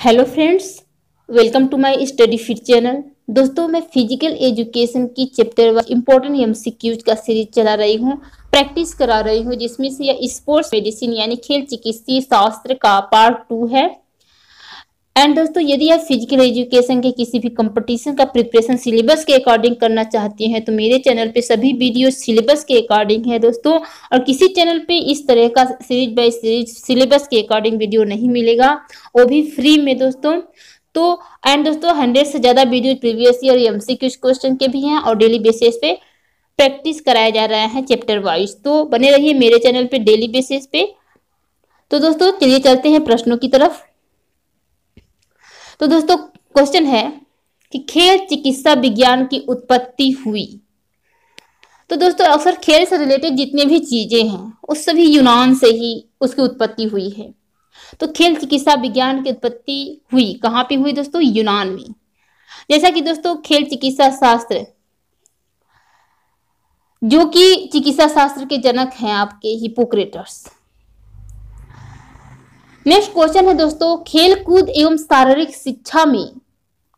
Hello friends, welcome to my study fit channel. दोस्तों, मैं physical education की chapter one important MCQs का series चला रही हूँ प्रैक्टिस करा रही हूँ, जिसमें से यह स्पोर्ट्स मेडिसिन यानी खेल चिकित्सीय शास्त्र का पार्ट टू है। एंड दोस्तों, यदि आप फ़िज़िकल एजुकेशन के किसी भी कंपटीशन का प्रिपरेशन सिलेबस के अकॉर्डिंग करना चाहती हैं तो मेरे चैनल पे सभी वीडियो सिलेबस के अकॉर्डिंग है दोस्तों। और किसी चैनल पे इस तरह का सीरीज़ बाय सीरीज़ सिलेबस के अकॉर्डिंग वीडियो नहीं मिलेगा, वो भी फ्री में दोस्तों। तो एंड दोस्तों हंड्रेड से ज़्यादा video previous year M question के भी हैं और डेली बेसिस पे प्रैक्टिस कराया जा रहा है चैप्टर वाइज तो बने रहिए मेरे चैनल पे डेली बेसिस पे। तो दोस्तों, चलिए चलते हैं प्रश्नों की तरफ़। तो दोस्तों क्वेश्चन है कि खेल चिकित्सा विज्ञान की उत्पत्ति हुई। तो दोस्तों, अक्सर खेल से रिलेटेड जितने भी चीज़ें हैं, उस सभी यूनान से ही उसकी उत्पत्ति हुई है। तो खेल चिकित्सा विज्ञान की उत्पत्ति हुई, कहाँ पे हुई दोस्तों? यूनान में। जैसा कि दोस्तों, खेल चिकित्सा शास्त्र, जो कि चिकित्सा शास्त्र के जनक हैं आपके हिपोक्रेटस। नेक्स्ट क्वेश्चन है दोस्तों खेल कूद एवं शारीरिक शिक्षा में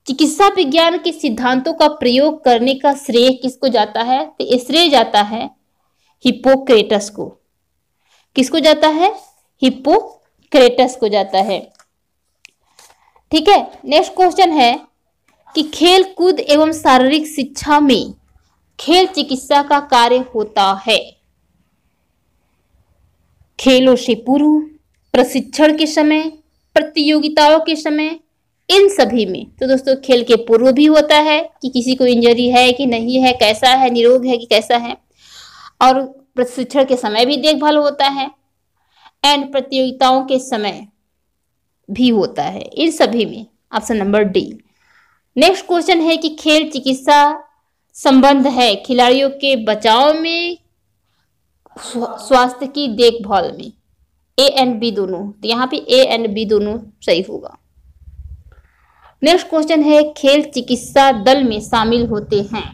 चिकित्सा विज्ञान के सिद्धांतों का प्रयोग करने का श्रेय किसको जाता है? तो श्रेय जाता है हिपोक्रेटस को। किसको जाता है? हिपोक्रेटस को जाता है। ठीक है, नेक्स्ट क्वेश्चन है कि खेल कूद एवं शारीरिक शिक्षा में खेल चिकित्सा का कार्य होता है। खेलों से पूर्व प्रशिक्षण के समय, प्रतियोगिताओं के समय, इन सभी में। तो दोस्तों, खेल के पूर्व भी होता है कि किसी को इंजरी है कि नहीं है, कैसा है, निरोग है कि कैसा है। और प्रशिक्षण के समय भी देखभाल होता है एंड प्रतियोगिताओं के समय भी होता है। इन सभी में। Option number D. Next question है कि खेल चिकित्सा संबंध है खिलाड़ियों के बचाव में स्वास्थ्य की देखभाल में। ए एंड बी दोनों तो यहाँ पे ए एंड बी दोनों सही होगा। नेक्स्ट क्वेश्चन है, खेल चिकित्सा दल में शामिल होते हैं।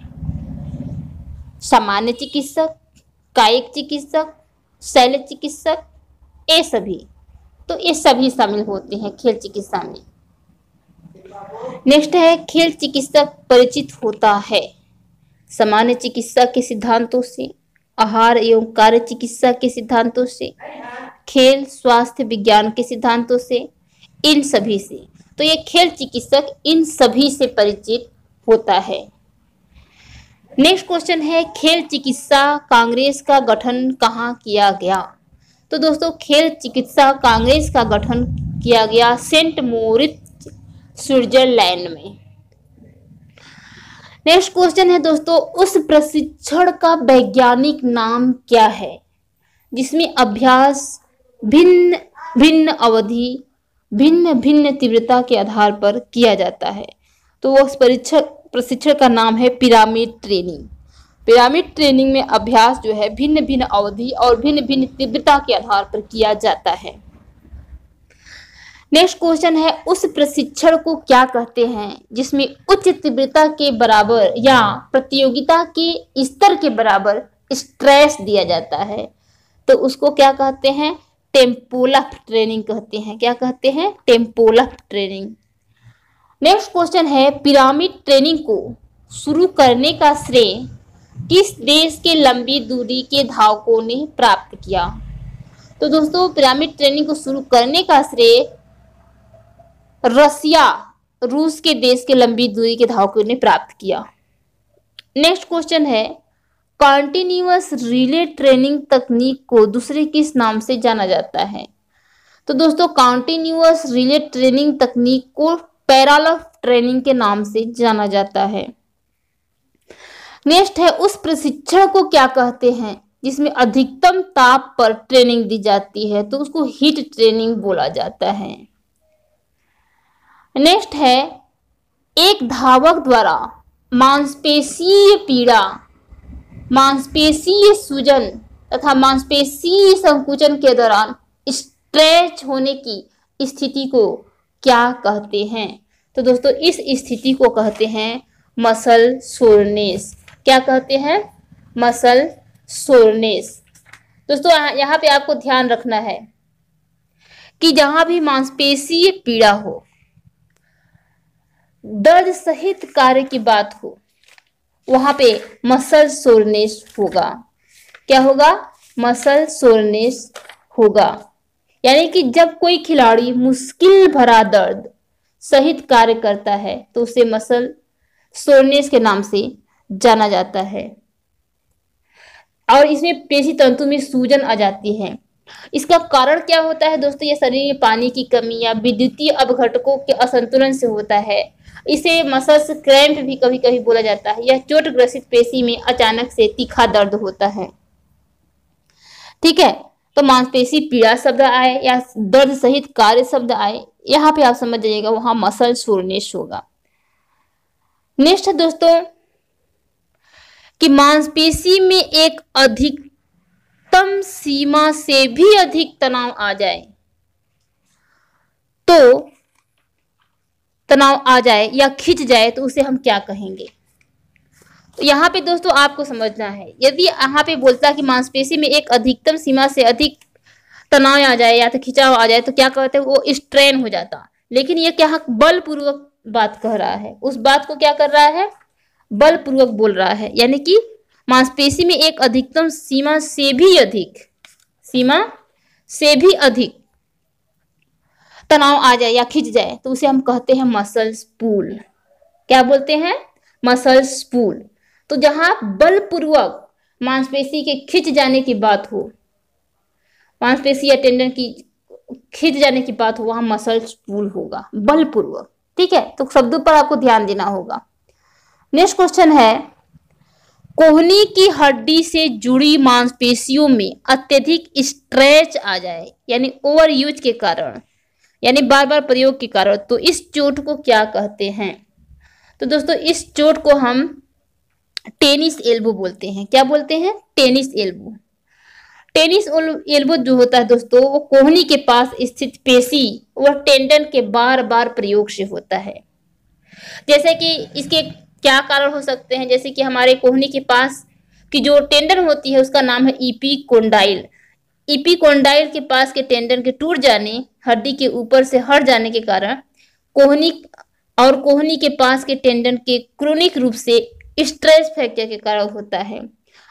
सामान्य चिकित्सक, कायिक चिकित्सक, शैल चिकित्सक, ये सभी। तो ये सभी शामिल होते हैं खेल चिकित्सा में। नेक्स्ट है, खेल चिकित्सक परिचित होता है। सामान्य चिकित्सा के सिद्धांतों से, आहार एवं कार्य चिकित्सा के सिद्धांतों से खेल, स्वास्थ्य, विज्ञान के सिद्धांतों से, इन सभी से। तो ये खेल चिकित्सक इन सभी से परिचित होता है। नेक्स्ट क्वेश्चन है, खेल चिकित्सा कांग्रेस का गठन कहाँ किया गया? तो दोस्तों, खेल चिकित्सा कांग्रेस का गठन किया गया सेंट मोरिट स्विट्जरलैंड में। नेक्स्ट क्वेश्चन है दोस्तों, उस प्रशिक्षण का वैज्ञानिक नाम क्या है? जिसमें अभ्यास भिन्न भिन्न अवधि, भिन्न भिन्न तीव्रता के आधार पर किया जाता है। तो वो परीक्षक प्रशिक्षण का नाम है पिरामिड ट्रेनिंग। पिरामिड ट्रेनिंग में अभ्यास जो है भिन्न भिन्न अवधि और भिन्न भिन्न तीव्रता के आधार पर किया जाता है। नेक्स्ट क्वेश्चन है, उस प्रशिक्षण को क्या कहते हैं, जिसमें उच्च तीव्रता के बराबर या प्रतियोगिता के स्तर के बराबर स्ट्रेस दिया जाता है? तो उसको क्या कहते हैं टेम्पोलफ ट्रेनिंग कहते हैं। क्या कहते हैं? टेम्पोलफ ट्रेनिंग। नेक्स्ट क्वेश्चन है, पिरामिड ट्रेनिंग को शुरू करने का श्रेय किस देश के लंबी दूरी के धावकों ने प्राप्त किया? तो दोस्तों, पिरामिड ट्रेनिंग को शुरू करने का श्रेय रसिया, रूस के देश के लंबी दूरी के धावकों ने प्राप्त किया। नेक्स्ट क्वेश्चन है कॉन्टिन्यूस रिले ट्रेनिंग तकनीक को दूसरे किस नाम से जाना जाता है? तो दोस्तों कॉन्टिन्यूस रिले ट्रेनिंग तकनीक को पैरालफ ट्रेनिंग के नाम से जाना जाता है। नेक्स्ट है, उस प्रशिक्षण को क्या कहते हैं? जिसमें अधिकतम ताप पर ट्रेनिंग दी जाती है तो उसको हीट ट्रेनिंग बोला जाता है। नेक्स्ट है, एक धावक द्वारा मांसपेशीय पीड़ा मांसपेशीय सूजन तथा मांसपेशीय संकुचन के दौरान स्ट्रेच होने की स्थिति को क्या कहते हैं? तो दोस्तों, इस स्थिति को कहते हैं मसल सोरनेस। क्या कहते हैं? Muscle soreness. दोस्तों, यहाँ पे आपको ध्यान रखना है कि जहाँ भी मांसपेशीय पीड़ा हो, दर्द सहित कार्य की बात हो वहाँ पे मसल सोरनेस होगा। क्या होगा? मसल सोरनेस होगा। यानी कि जब कोई खिलाड़ी मुश्किल भरा दर्द सहित कार्य करता है तो उसे मसल सोरनेस के नाम से जाना जाता है। और इसमें पेशी तंतु में सूजन आ जाती है। इसका कारण क्या होता है दोस्तों? ये शरीर में पानी की कमी या विद्युतीय अवघटकों के असंतुलन से होता है। इसे मसल्स क्रैम्प भी कभी कभी बोला जाता है। यह चोट ग्रसित पेशी में अचानक से तीखा दर्द होता है। ठीक है तो मांसपेशी पीड़ा शब्द आए या दर्द सहित कार्य शब्द आए, यहाँ पे आप समझ जाइएगा, वहाँ मसल सोरनेश होगा। नेक्स्ट दोस्तों, कि मांसपेशी में एक अधिकतम सीमा से भी अधिक तनाव आ जाए। तो तनाव आ जाए या खिंच जाए तो उसे हम क्या कहेंगे? तो यहाँ पे दोस्तों आपको समझना है। यदि यहाँ पे बोलता है कि मांसपेशी में एक अधिकतम सीमा से अधिक तनाव आ जाए या तो खिंचाव आ जाए तो क्या कहते हैं, वो स्ट्रेन हो जाता। लेकिन ये क्या बलपूर्वक बात कह रहा है। उस बात को क्या कर रहा है? बलपूर्वक बोल रहा है। यानी कि मांसपेशी में एक अधिकतम सीमा से भी अधिक, सीमा से भी अधिक तनाव आ जाए या खिंच जाए तो उसे हम कहते हैं मसल्स पूल क्या बोलते हैं? मसल्स पूल तो जहाँ बलपूर्वक मांसपेशी के खिंच जाने की बात हो, मांसपेशी या टेंडन की खिंच जाने की बात हो, वहाँ मसल्स पूल होगा, बलपूर्वक. ठीक है? तो शब्दों पर आपको ध्यान देना होगा. नेक्स्ट क्वेश्चन है, कोहनी की हड्डी से जुड़ी मांसपेशियों में अत्यधिक स्ट्रेच आ जाए, यानी ओवर यूज़ के कारण. यानी बार बार प्रयोग के कारण। तो इस चोट को क्या कहते हैं? तो दोस्तों, इस चोट को हम टेनिस एल्बो बोलते हैं। क्या बोलते हैं? Tennis elbow. टेनिस एल्बो जो होता है दोस्तों, वो कोहनी के पास स्थित पेशी वह टेंडन के बार बार प्रयोग से होता है। जैसे कि इसके क्या कारण हो सकते हैं? जैसे कि हमारे कोहनी के पास की जो टेंडन होती है, उसका नाम है ईपी कोंडाइल। ईपी कोंडाइल के पास के टेंडन के टूट जाने, हड्डी के ऊपर से हट जाने के कारण कोहनी और कोहनी के पास के टेंडन के क्रोनिक रूप से स्ट्रेस फ्रैक्चर के कारण होता है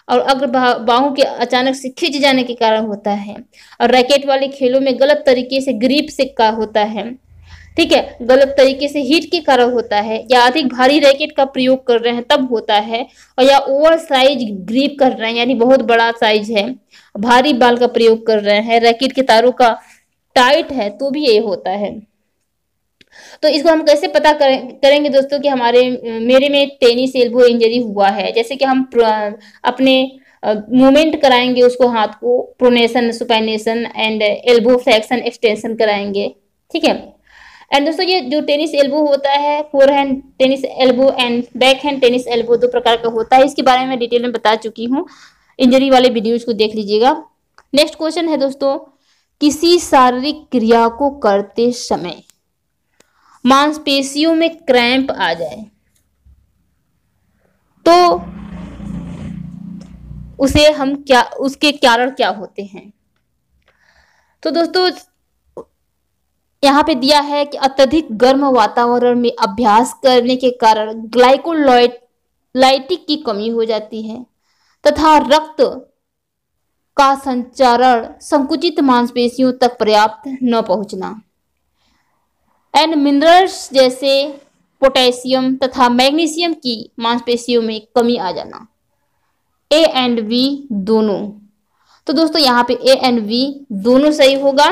और अग्र बाहू के अचानक से खिंच जाने के कारण होता है और रैकेट वाले खेलों में गलत तरीके से ग्रिप से का होता है। ठीक है, गलत तरीके से हीट के कारण होता है, या अधिक भारी रैकेट का प्रयोग कर रहे हैं, तब होता है, और या ओवर साइज़ ग्रीप कर रहे हैं, यानी बहुत बड़ा साइज़ है, भारी बाल का प्रयोग कर रहे हैं रैकेट के तारों का टाइट है तो भी ये होता है। तो इसको हम कैसे पता करेंगे दोस्तों कि हमारे, मेरे में टेनिस एल्बो इंजरी हुआ है, जैसे कि हम अपने मूवमेंट कराएँगे, उसको हाथ को pronation supination and elbow flexion extension कराएँगे, ठीक है? एंड दोस्तों, ये जो टेनिस एल्बो होता है forehand tennis elbow and backhand tennis elbow दो प्रकार का होता है। इसके बारे में डिटेल में बता चुकी हूँ। इंजरी वाले वीडियोज़ को देख लीजिएगा। नेक्स्ट क्वेश्चन है दोस्तों, किसी शारीरिक क्रिया को करते समय मांसपेशियों में क्रैम्प आ जाए तो उसे हम क्या, उसके कारण क्या होते हैं? तो दोस्तों यहाँ पे दिया है कि अत्यधिक गर्म वातावरण में अभ्यास करने के कारण ग्लाइकोलाइटिक की कमी हो जाती है तथा रक्त का संचारण संकुचित मांसपेशियों तक पर्याप्त न पहुँचना। एंड मिनरल्स जैसे पोटेशियम तथा मैग्नीशियम की मांसपेशियों में कमी आ जाना। ए एंड वी दोनों। तो दोस्तों, यहाँ पे ए एंड वी दोनों सही होगा।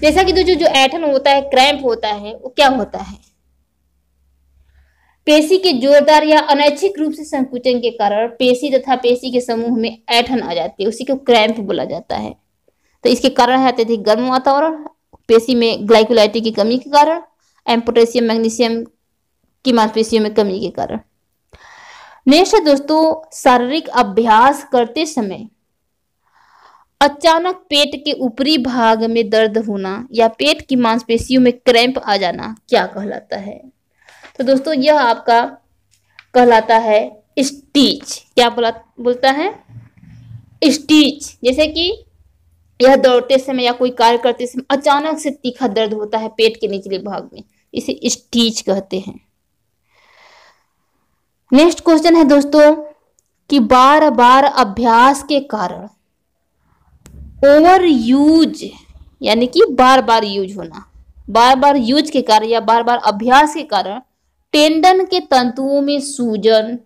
जैसा कि जो जो ऐठन होता है, क्रैम्प होता है, वो क्या होता है? पेशी के जोरदार या अनैच्छिक रूप से संकुचन के कारण पेशी तथा पेशी के समूह में ऐठन आ जाती है, उसी को क्रैम्प बोला जाता है। तो इसके कारण है अत्यधिक गर्म वातावरण, पेशी में ग्लाइकोलाइटिक की कमी के कारण एंड पोटेशियम, मैग्नीशियम की मांसपेशियों में कमी के कारण। नेक्स्ट है दोस्तों, शारीरिक अभ्यास करते समय अचानक पेट के ऊपरी भाग में दर्द होना या पेट की मांसपेशियों में क्रैम्प आ जाना क्या कहलाता है? तो दोस्तों, यह आपका कहलाता है स्टीच। क्या बोला, बोलता है? स्टीच। जैसे कि यह दौड़ते समय या कोई कार्य करते समय अचानक से तीखा दर्द होता है पेट के निचले भाग में। इसे स्टीच कहते हैं। नेक्स्ट क्वेश्चन है दोस्तों, कि बार बार अभ्यास के कारण ओवर यूज़, यानी कि बार बार यूज़ होना। बार बार यूज़ के कारण या बार बार अभ्यास के कारण टेंडन के तंतुओं में सूजन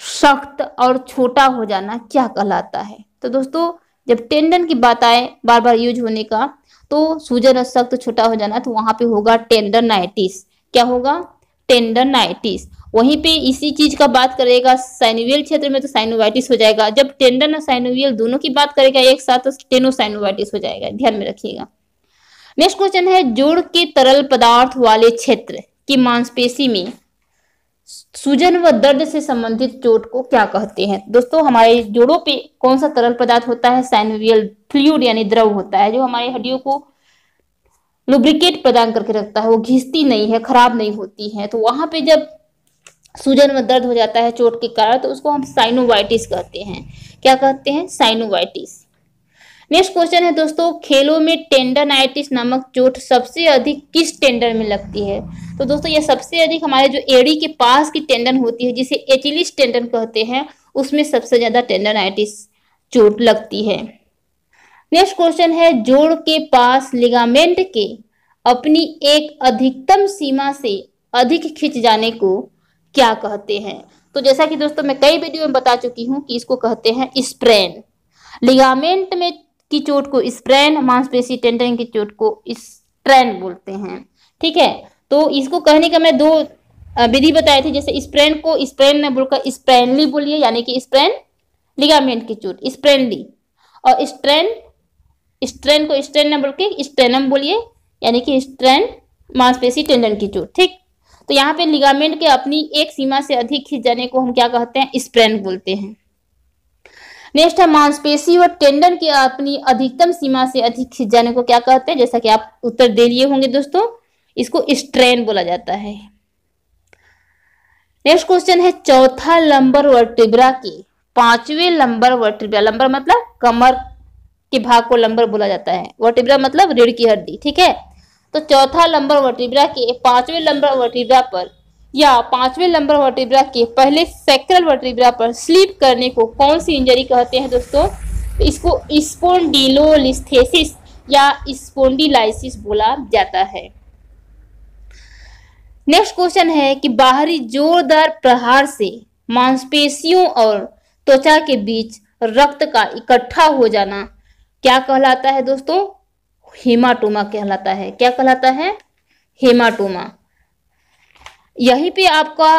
सख्त और छोटा हो जाना क्या कहलाता है? तो दोस्तों, जब टेंडन की बात आए बार बार यूज़ होने का तो सूजन और सख्त छोटा हो जाना तो वहाँ पे होगा टेंडनाइटिस। क्या होगा? टेंडनाइटिस। वहीं पे इसी चीज़ का बात करेगा साइनोवियल क्षेत्र में तो साइनोवाइटिस हो जाएगा। जब टेंडन और साइनोवियल दोनों की बात करेगा एक साथ तो टेनोसाइनोवाइटिस हो जाएगा। ध्यान में रखिएगा। नेक्स्ट क्वेश्चन है, जोड़ के तरल पदार्थ वाले क्षेत्र की मांसपेशी में सूजन व दर्द से संबंधित चोट को क्या कहते हैं? दोस्तों, हमारे जोड़ों पे कौन सा तरल पदार्थ होता है? साइनोवियल फ्लूड यानी द्रव होता है, जो हमारे हड्डियों को लुब्रिकेट प्रदान करके रखता है। वो घिसती नहीं है, खराब नहीं होती है। तो वहाँ पे जब सूजन में दर्द हो जाता है चोट के कारण तो उसको हम साइनोवाइटिस कहते हैं। क्या कहते हैं? साइनोवाइटिस नेक्स्ट क्वेश्चन है दोस्तों, खेलों में टेंडनाइटिस नामक चोट सबसे अधिक किस टेंडर में लगती है? तो दोस्तों ये सबसे अधिक हमारे जो एड़ी के पास की टेंडन होती है, जिसे एचिलिस टेंडन कहते हैं, उसमें सबसे ज़्यादा टेंडनाइटिस चोट लगती है। नेक्स्ट क्वेश्चन है, जोड़ के पास लिगामेंट के अपनी एक अधिकतम सीमा से अधिक खिंच जाने को क्या कहते हैं? तो जैसा कि दोस्तों मैं कई वीडियो में बता चुकी हूँ कि इसको कहते हैं स्प्रेन। लिगामेंट में की चोट को स्प्रेन, मांसपेशी टेंडन की चोट को स्ट्रेन बोलते हैं। ठीक है? तो इसको कहने का मैं दो विधि बताए थे, जैसे स्प्रेन को स्प्रेन न बोलकर स्प्रेनली बोलिए, यानी कि स्प्रेन, लिगामेंट की चोट, स्प्रेनली। और स्ट्रेन स्ट्रेन को स्ट्रेन न बोल के स्ट्रेनम बोलिए, यानी कि स्ट्रेन, मांसपेशी टेंडन की चोट। ठीक? तो यहाँ पे लिगामेंट के अपनी एक सीमा से अधिक खींच जाने को हम क्या कहते हैं? स्प्रेन बोलते हैं। नेक्स्ट है मांसपेशी और टेंडन के अपनी अधिकतम सीमा से अधिक खींच जाने को क्या कहते हैं? जैसा कि आप उत्तर दे लिए होंगे दोस्तों, इसको स्ट्रेन बोला जाता है। नेक्स्ट क्वेश्चन है चौथा लंबर वर्टिब्रा के, पांचवे लंबर वर्टिब्रा लंबर मतलब कमर के भाग को लंबर बोला जाता है। वर्टिब्रा मतलब रीढ़ की हड्डी, ठीक है? तो चौथा लंबर वर्टिब्रा के पाँचवें लंबर वर्टिब्रा पर या पाँचवें लंबर वर्टिब्रा के पहले सेक्रल वर्टिब्रा पर स्लीप करने को कौन सी इंजरी कहते हैं दोस्तों? इसको स्पोन्डिलोलिस्थेसिस या स्पोन्डिलाइसिस बोला जाता है। नेक्स्ट क्वेश्चन है कि बाहरी जोरदार प्रहार से मांसपेशियों और त्वचा के बीच रक्त का इकट्ठा हो जाना क्या कहलाता है दोस्तों? हेमाटोमा कहलाता है। क्या कहलाता है? हेमाटोमा। यहीं पे आपका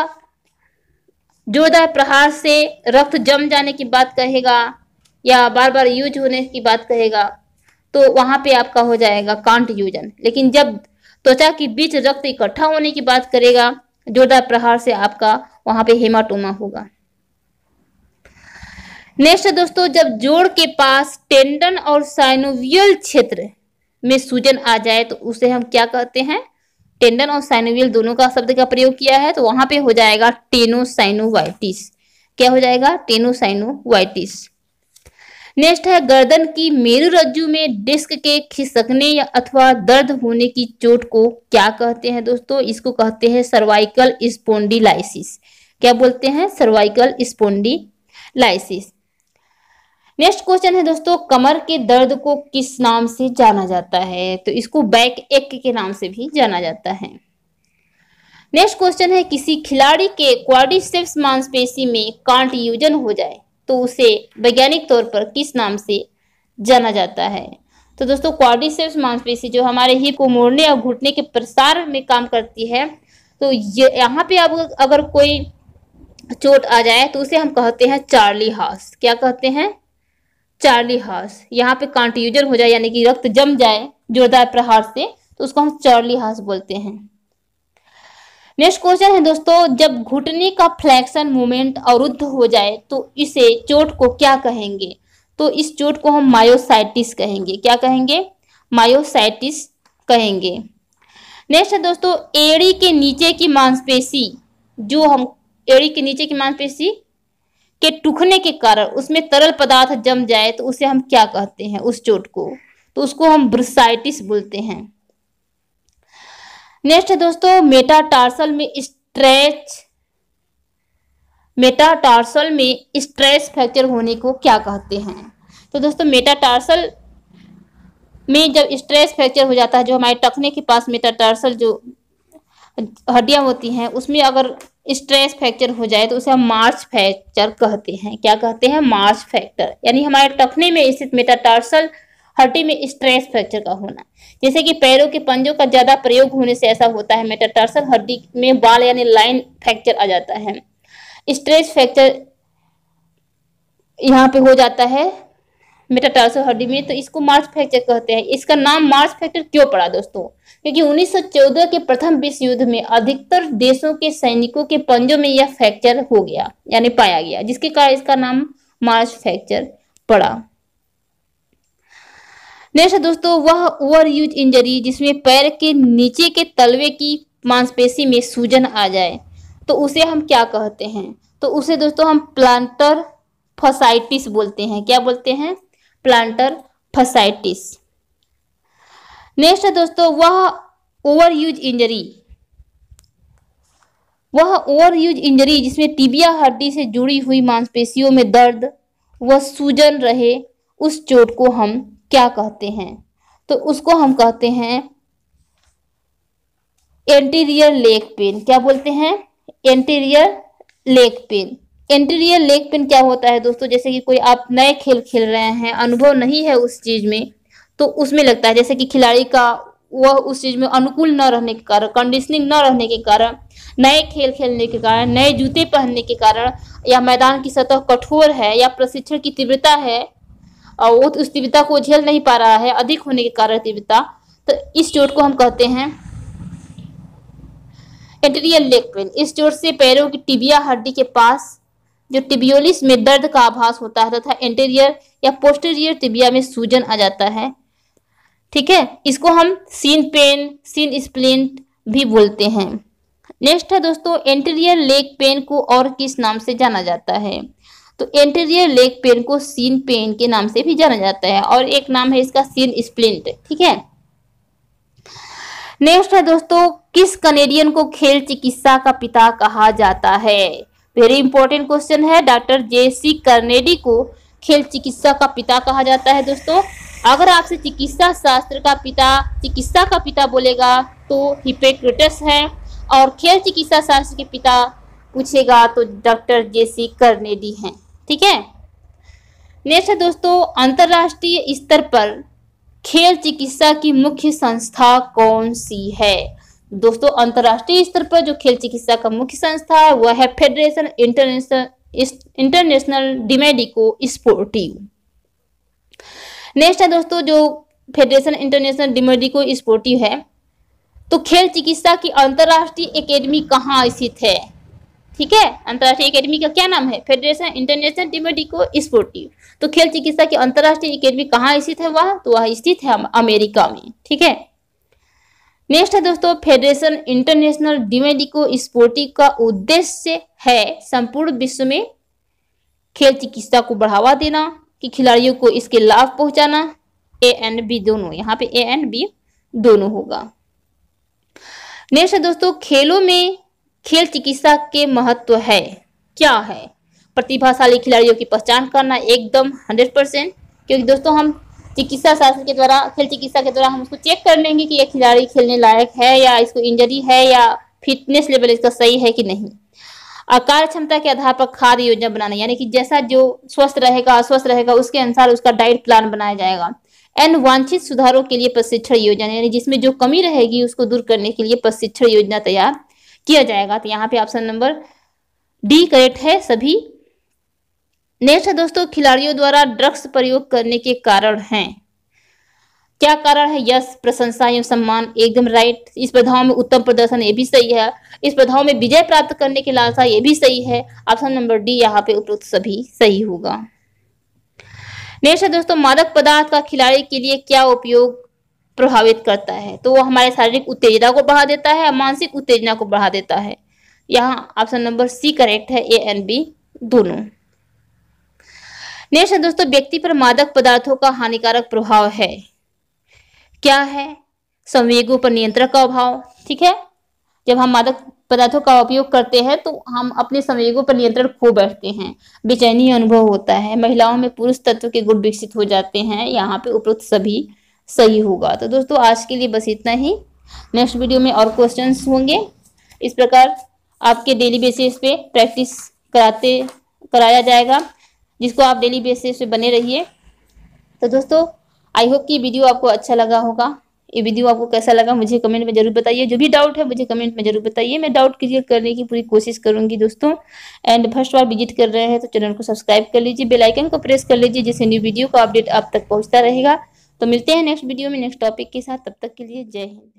जोरदार प्रहार से रक्त जम जाने की बात कहेगा या बार बार यूज़ होने की बात कहेगा तो वहाँ पे आपका हो जाएगा कांट यूजन। लेकिन जब त्वचा के बीच रक्त इकट्ठा होने की बात करेगा, जोरदार प्रहार से आपका वहाँ पे हेमाटोमा होगा। नेक्स्ट दोस्तों, जब जोड़ के पास टेंडन और साइनोवियल क्षेत्र में सूजन आ जाए तो उसे हम क्या कहते हैं? टेंडन और साइनोवियल दोनों का शब्द का प्रयोग किया है तो वहाँ पे हो जाएगा टेनोसाइनोवाइटिस। क्या हो जाएगा? टेनोसाइनोवाइटिस। नेक्स्ट है, गर्दन की मेरु रज्जु में डिस्क के खिसकने या अथवा दर्द होने की चोट को क्या कहते हैं दोस्तों? इसको कहते हैं सर्वाइकल स्पोंडिलाइसिस क्या बोलते हैं? सर्वाइकल स्पोन्डिलाइसिस। नेक्स्ट क्वेश्चन है दोस्तों, कमर के दर्द को किस नाम से जाना जाता है? तो इसको बैक एक के नाम से भी जाना जाता है। नेक्स्ट क्वेश्चन है, किसी खिलाड़ी के क्वाड्रिसेप्स मांसपेशी में कांट यूजन हो जाए तो उसे वैज्ञानिक तौर पर किस नाम से जाना जाता है? तो दोस्तों क्वाड्रिसेप्स मांसपेशी जो हमारे हिप को मोड़ने और घुटने के प्रसार में काम करती है तो ये यहाँ पे अब अगर कोई चोट आ जाए तो उसे हम कहते हैं चार्ली हाउस क्या कहते हैं? Charley horse. यहाँ पे कांट्यूजन हो जाए, यानी कि रक्त जम जाए, जोरदार प्रहार से तो उसको हम चार्ली हार्स बोलते हैं। नेक्स्ट क्वेश्चन है दोस्तों, जब घुटने का फ्लैक्शन मूवमेंट अवरुद्ध हो जाए तो इसे चोट को क्या कहेंगे? तो इस चोट को हम मायोसाइटिस कहेंगे। क्या कहेंगे? मायोसाइटिस कहेंगे। नेक्स्ट है दोस्तों, एड़ी के नीचे की मांसपेशी। जो हम, एड़ी के नीचे की मांसपेशी के टूखने के कारण उसमें तरल पदार्थ जम जाए तो उसे हम क्या कहते हैं उस चोट को? तो उसको हम ब्रसाइटिस बोलते हैं। नेक्स्ट है दोस्तों, मेटाटार्सल में स्ट्रेच, मेटाटार्सल में स्ट्रेस फ्रैक्चर होने को क्या कहते हैं? तो दोस्तों, मेटाटार्सल में जब स्ट्रेस फ्रैक्चर हो जाता है, जो हमारे टखने के पास मेटाटार्सल जो हड्डियाँ होती हैं, उसमें अगर स्ट्रेस फ्रैक्चर हो जाए तो उसे हम मार्च फ्रैक्चर कहते हैं। क्या कहते हैं? मार्च फ्रैक्चर यानी हमारे टखने में स्थित मेटाटार्सल हड्डी में स्ट्रेस फ्रैक्चर का होना। जैसे कि पैरों के पंजों का ज़्यादा प्रयोग होने से ऐसा होता है मेटाटार्सल हड्डी में बाल यानी लाइन फ्रैक्चर आ जाता है। स्ट्रेस फ्रैक्चर यहाँ पे हो जाता है। मेटाटार्सल हड्डी में तो इसको मार्च फ्रैक्चर कहते हैं। इसका नाम मार्च फ्रैक्चर क्यों पड़ा दोस्तों? क्योंकि 1914 के प्रथम विश्व युद्ध में अधिकतर देशों के सैनिकों के पंजों में यह फ्रैक्चर हो गया, यानी पाया गया, जिसके कारण इसका नाम मार्च फ्रैक्चर पड़ा। नेक्स्ट दोस्तों, वह ओवर यूज़ इंजरी जिसमें पैर के नीचे के तलवे की मांसपेशी में सूजन आ जाए। तो उसे हम क्या कहते हैं? तो उसे दोस्तों हम प्लांटर फसाइटिस बोलते हैं। क्या बोलते हैं? Planter fasciitis. नेक्स्ट है दोस्तों, वह ओवर यूज़ इंजरी। वह ओवर यूज़ इंजरी जिसमें टिबिया, हड्डी से जुड़ी हुई मांसपेशियों में दर्द व सूजन रहे, उस चोट को हम क्या कहते हैं? तो उसको हम कहते हैं एंटीरियर लेग पेन क्या बोलते हैं? Anterior leg pain anterior leg pain क्या होता है दोस्तों? जैसे कि कोई आप नए खेल खेल रहे हैं, अनुभव नहीं है उस चीज़ में तो उसमें लगता है, जैसे कि खिलाड़ी का वह उस चीज़ में अनुकूल न रहने के कारण कंडीशनिंग न रहने के कारण, नए खेल खेलने के कारण, नए जूते पहनने के कारण, या मैदान की सतह कठोर है, या प्रशिक्षण की तीव्रता है, और वो उस तीव्रता को झेल नहीं पा रहा है, अधिक होने के कारण तीव्रता तो इस चोट को हम कहते हैं एंटीरियर लेग पेन इस चोट से पैरों की टिबिया, हड्डी के पास जो टिबियोलिस में दर्द का आभास होता है तथा एंटीरियर या पोस्टेरियर टिबिया में सूजन आ जाता है। ठीक है? इसको हम सीन पेन सीन स्प्लिंट भी बोलते हैं। नेक्स्ट है दोस्तों एंटीरियर लेग पेन को और किस नाम से जाना जाता है? तो एंटीरियर लेग पेन को सीन पेन के नाम से भी जाना जाता है और एक नाम है इसका सीन स्प्लिंट ठीक है? नेक्स्ट है दोस्तों, किस कनेडियन को खेल चिकित्सा का पिता कहा जाता है? वेरी इंपॉर्टेंट क्वेश्चन है डॉक्टर जे सी कर्नेडी को खेल चिकित्सा का पिता कहा जाता है दोस्तों। अगर आपसे चिकित्सा शास्त्र का पिता, चिकित्सा का पिता बोलेगा तो हिपेक्रेटस है। और खेल चिकित्सा शास्त्र के पिता पूछेगा तो डॉक्टर जे सी कर्नेडी हैं। ठीक है? नेक्स्ट है दोस्तों, अंतरराष्ट्रीय स्तर पर खेल चिकित्सा की मुख्य संस्था कौन सी है? दोस्तों, अंतरराष्ट्रीय स्तर पर जो खेल चिकित्सा का मुख्य संस्था है, वह है फेडरेशन इंटरनेशनल इंटरनेशनल डिमेडिको स्पोर्टिव नेक्स्ट है दोस्तों, जो फेडरेशन इंटरनेशनल डिमेडिको स्पोर्टिव है। तो खेल चिकित्सा की अंतरराष्ट्रीय एकेडमी कहाँ स्थित है? ठीक है? अंतरराष्ट्रीय एकेडमी का क्या नाम है? फेडरेशन इंटरनेशनल डिमेडिको स्पोर्टिव तो खेल चिकित्सा की अंतरराष्ट्रीय एकेडमी कहाँ स्थित है वह? तो वह स्थित है अमेरिका में। ठीक है? नेक्स्ट है दोस्तों फेडरेशन इंटरनेशनल डिमेडिको स्पोर्टी का उद्देश्य है संपूर्ण विश्व में खेल चिकित्सा को बढ़ावा देना, कि खिलाड़ियों को इसके लाभ पहुंचाना। ए एंड बी दोनों, यहाँ पे ए एंड बी दोनों होगा। नेक्स्ट है दोस्तों, खेलों में खेल चिकित्सा के महत्व है। क्या है? प्रतिभाशाली खिलाड़ियों की पहचान करना एकदम हंड्रेड क्योंकि दोस्तों, हम चिकित्सा शास्त्र के द्वारा, खेल चिकित्सा के द्वारा हम उसको चेक कर लेंगे कि ये खिलाड़ी खेलने लायक है या इसको इंजरी है या फिटनेस लेवल इसका सही है कि नहीं। कार्य क्षमता के आधार पर खाद्य योजना बनाना, यानी कि जैसा जो स्वस्थ रहेगा, अस्वस्थ रहेगा, उसके अनुसार उसका डाइट प्लान बनाया जाएगा। एंड वांछित सुधारों के लिए प्रशिक्षण योजना, यानी जिसमें जो कमी रहेगी उसको दूर करने के लिए प्रशिक्षण योजना तैयार किया जाएगा। तो यहाँ पे ऑप्शन नंबर डी करेक्ट है, सभी नेक्स्ट है दोस्तों, खिलाड़ियों द्वारा ड्रग्स प्रयोग करने के कारण हैं। क्या कारण है? यश प्रशंसा एवं सम्मान, एकदम राइट इस स्पर्धाओं में उत्तम प्रदर्शन, ये भी सही है। इस स्पर्धाओं में विजय प्राप्त करने की लालसा, ये भी सही है। ऑप्शन नंबर डी, यहाँ पे उपयुक्त सभी सही होगा। नेक्स्ट है दोस्तों, मादक पदार्थ का खिलाड़ी के लिए क्या उपयोग प्रभावित करता है? तो वो हमारे शारीरिक उत्तेजना को बढ़ा देता है, मानसिक उत्तेजना को बढ़ा देता है। यहाँ ऑप्शन नंबर सी करेक्ट है, ए एंड बी, दोनों। नेक्स्ट है दोस्तों व्यक्ति पर मादक पदार्थों का हानिकारक प्रभाव है। क्या है? संवेगों पर नियंत्रण का अभाव, ठीक है? जब हम मादक पदार्थों का उपयोग करते हैं तो हम अपने संवेगों पर नियंत्रण खो बैठते हैं। बेचैनी अनुभव होता है। महिलाओं में पुरुष तत्व के गुण विकसित हो जाते हैं। यहाँ पे उपरोक्त सभी सही होगा। तो दोस्तों, आज के लिए बस इतना ही। नेक्स्ट वीडियो में और क्वेश्चन होंगे। इस प्रकार आपके डेली बेसिस पे प्रैक्टिस कराते, कराया जाएगा। जिसको आप डेली बेसिस पे बने रहिए। तो दोस्तों आई होप कि वीडियो आपको अच्छा लगा होगा। ये वीडियो आपको कैसा लगा, मुझे कमेंट में ज़रूर बताइए। जो भी डाउट है, मुझे कमेंट में ज़रूर बताइए। मैं डाउट क्लियर करने की पूरी कोशिश करूँगी दोस्तों। एंड फ़र्स्ट बार विज़िट कर रहे हैं तो चैनल को सब्सक्राइब कर लीजिए। बेल आइकन को प्रेस कर लीजिए, जिससे न्यू वीडियो का अपडेट आप तक पहुँचता रहेगा। तो मिलते हैं नेक्स्ट वीडियो में नेक्स्ट टॉपिक के साथ। तब तक के लिए जय हिंद।